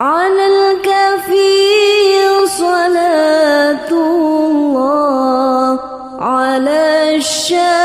على الكفي صلاة الله على الشافي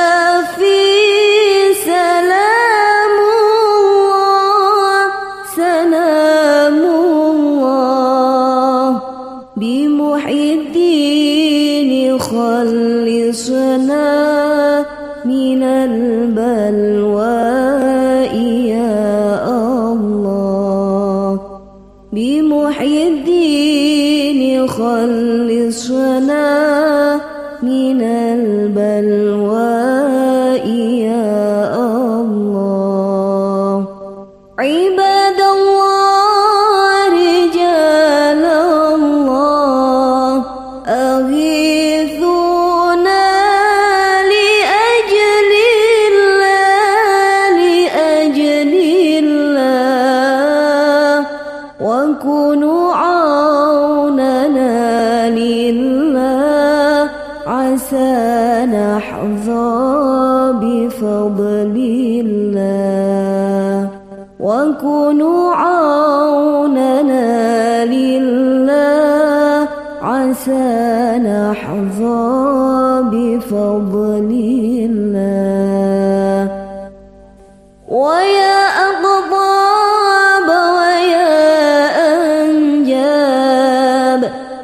بمحي الدين خلصنا من البلواء عوننا لله عسى نحظى بفضل الله. وكونوا عوننا لله عسى نحظى بفضل الله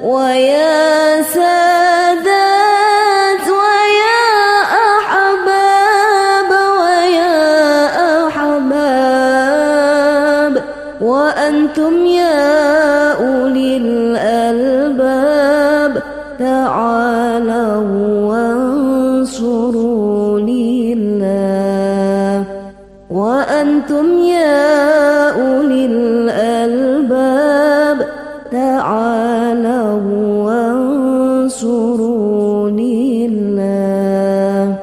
ويا سادات ويا أحباب ويا أحباب وأنتم يا أولي الألباب تعالوا عباد الله.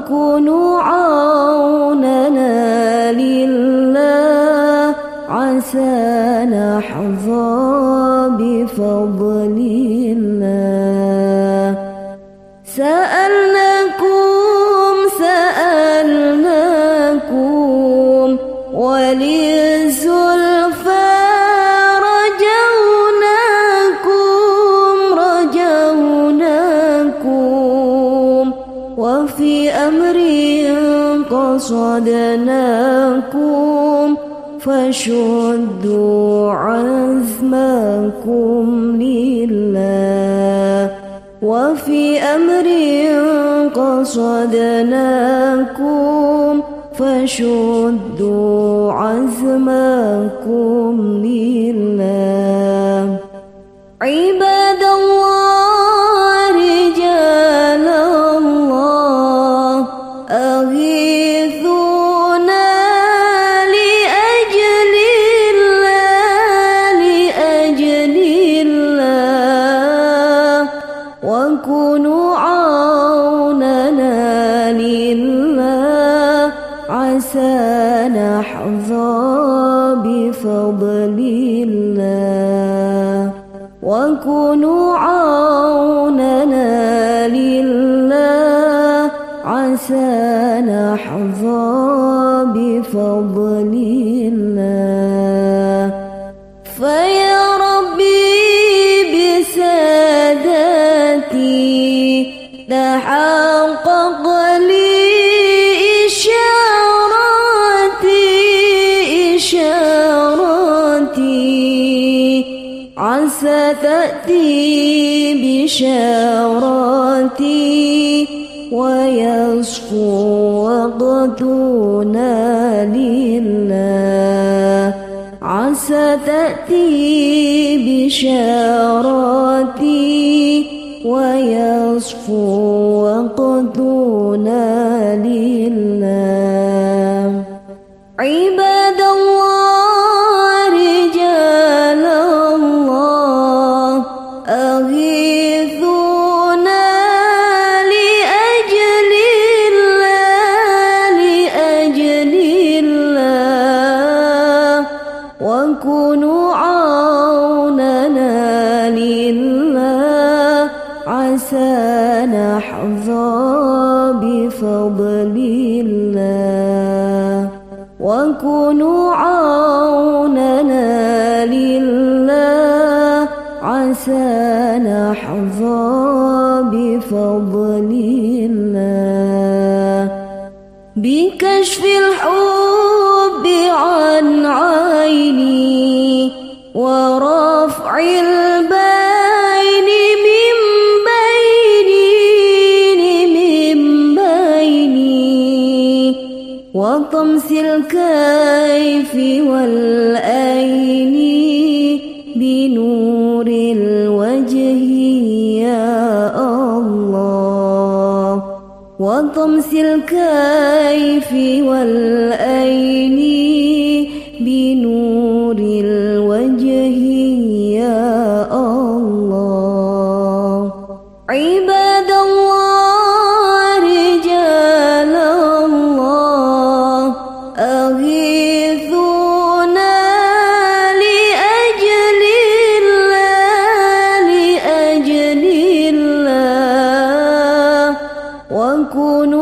وكونوا وفي أمر قصدناكم فشدوا عزمكم لله. وفي أمر قصدناكم فشدوا عزمكم لله. نحظى بفضل الله. وكونوا عوننا لله. عسى نحظى بفضل الله. فيا إشاراتي عسى تأتي بشاراتي ويصفو وقتنا لله. عسى تأتي بشاراتي ويصفو وقتنا عسى نحظى بفضل الله. بكشف الحب عن عيني ورفع يا الله. وطمس الكيف والأين بنور الوجه يا الله. وكونوا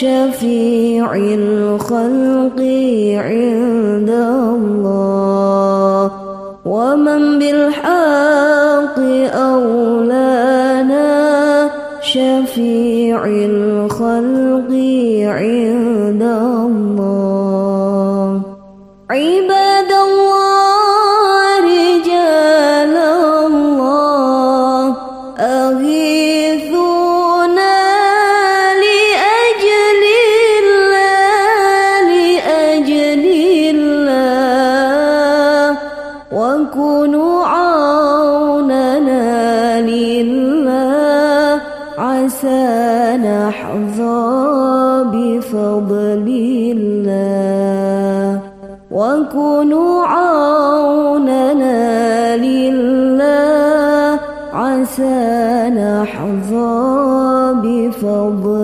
شفيع الخلق عند الله. ومن بالحق أولانا شفيع الخلق عند الله الله وكونوا عوننا لله. عسى نحظى بفضل